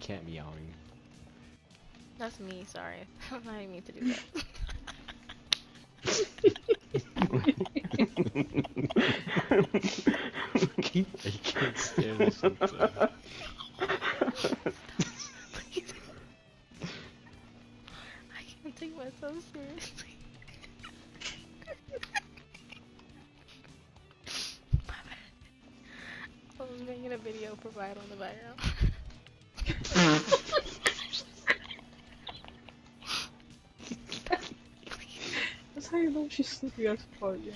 cat meowing. That's me, sorry. I didn't mean to do that. I can't stand this sometimes. I can't take myself seriously. My bad. I was making a video provide on the background. That's how you know she's sleeping fuck. Yeah.